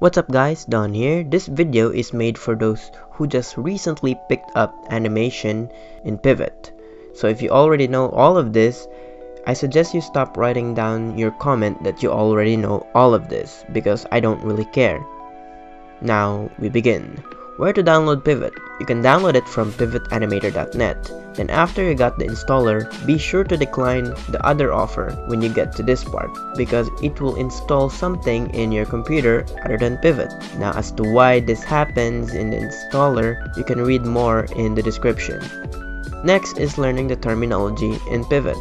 What's up guys, Don here. This video is made for those who just recently picked up animation in Pivot. So if you already know all of this, I suggest you stop writing down your comment that you already know all of this because I don't really care. Now we begin. Where to download Pivot? You can download it from pivotanimator.net. Then after you got the installer, be sure to decline the other offer when you get to this part because it will install something in your computer other than Pivot. Now as to why this happens in the installer, you can read more in the description. Next is learning the terminology in Pivot.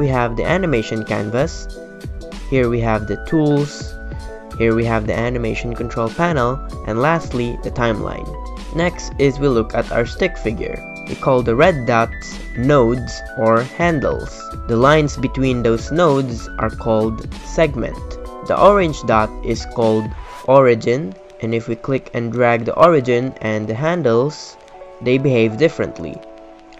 We have the animation canvas, here we have the tools, here we have the animation control panel, and lastly, the timeline. Next is we look at our stick figure. We call the red dots nodes or handles. The lines between those nodes are called segment. The orange dot is called origin, and if we click and drag the origin and the handles, they behave differently.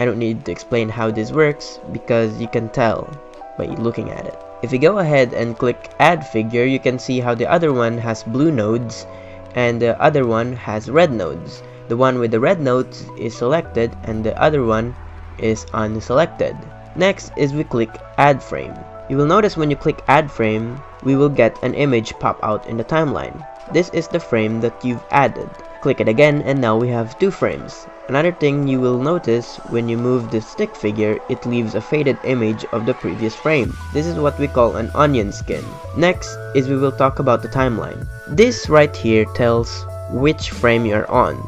I don't need to explain how this works because you can tell by looking at it. If you go ahead and click add figure, you can see how the other one has blue nodes and the other one has red nodes. The one with the red nodes is selected and the other one is unselected. Next is we click add frame. You will notice when you click add frame, we will get an image pop out in the timeline. This is the frame that you've added. Click it again and now we have two frames. Another thing you will notice when you move the stick figure, it leaves a faded image of the previous frame. This is what we call an onion skin. Next is we will talk about the timeline. This right here tells which frame you're on.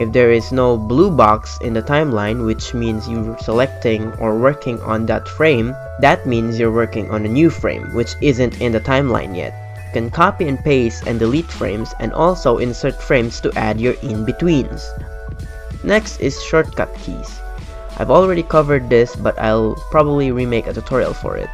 If there is no blue box in the timeline, which means you're selecting or working on that frame, that means you're working on a new frame, which isn't in the timeline yet. Can copy and paste and delete frames and also insert frames to add your in-betweens. Next is shortcut keys. I've already covered this but I'll probably remake a tutorial for it.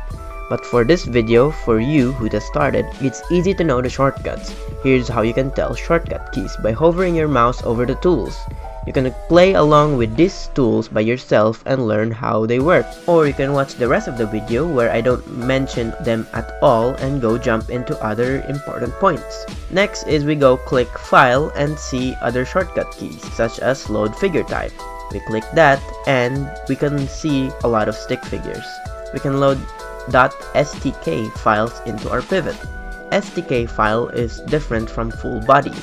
But for this video, for you who just started, it's easy to know the shortcuts. Here's how you can tell shortcut keys by hovering your mouse over the tools. You can play along with these tools by yourself and learn how they work. Or you can watch the rest of the video where I don't mention them at all and go jump into other important points. Next is we go click file and see other shortcut keys such as load figure type. We click that and we can see a lot of stick figures. We can load .stk files into our pivot. STK file is different from full body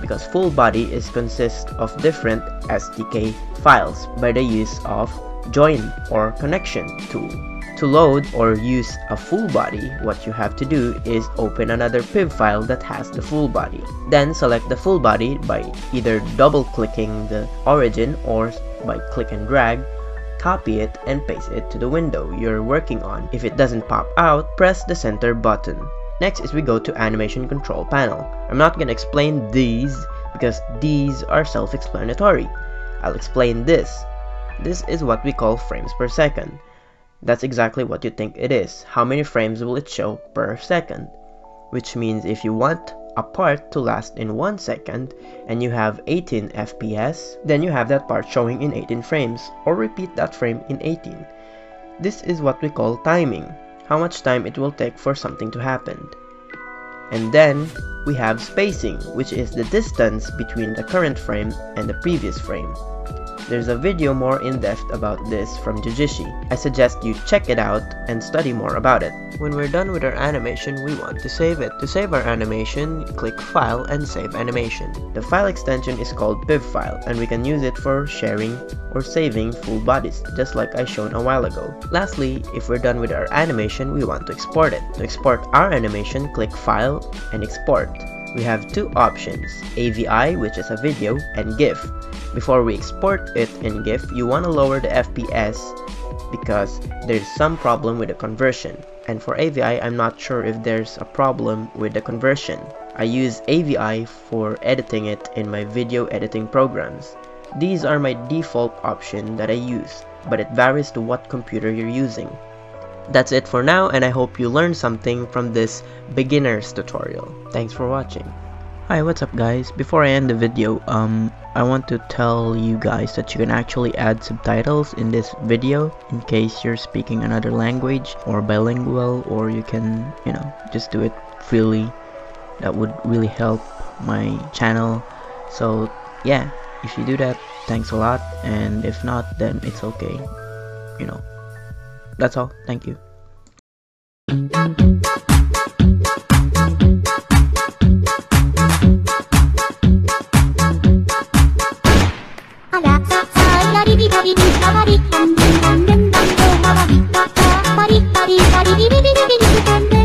because full body is consist of different STK files by the use of join or connection tool. To load or use a full body, what you have to do is open another PIV file that has the full body. Then select the full body by either double clicking the origin or by click and drag copy it and paste it to the window you're working on. If it doesn't pop out, press the center button. Next is we go to animation control panel. I'm not gonna explain these because these are self-explanatory. I'll explain this. This is what we call frames per second. That's exactly what you think it is. How many frames will it show per second? Which means if you want a part to last in 1 second and you have 18 FPS, then you have that part showing in 18 frames or repeat that frame in 18. This is what we call timing how much time it will take for something to happen. And then, we have spacing, which is the distance between the current frame and the previous frame. There's a video more in-depth about this from Jijishi. I suggest you check it out and study more about it. When we're done with our animation, we want to save it. To save our animation, click File and Save Animation. The file extension is called PivFile and we can use it for sharing or saving full bodies, just like I shown a while ago. Lastly, if we're done with our animation, we want to export it. To export our animation, click File and Export. We have two options, AVI which is a video and GIF. Before we export it in GIF, you want to lower the FPS because there's some problem with the conversion. And for AVI, I'm not sure if there's a problem with the conversion. I use AVI for editing it in my video editing programs. These are my default option that I use, but it varies to what computer you're using. That's it for now and I hope you learned something from this beginner's tutorial. Thanks for watching. Hi, what's up guys? Before I end the video, um, I want to tell you guys that you can actually add subtitles in this video in case you're speaking another language or bilingual or you can, you know, just do it freely. That would really help my channel. So yeah, if you do that, thanks a lot. And if not, then it's okay. You know, that's all. Thank you. あら、さリりリたリにリわリ、たリでんたんでんだリとリわリ、たリ、ぱリぱリぱりびびびびびびびたんで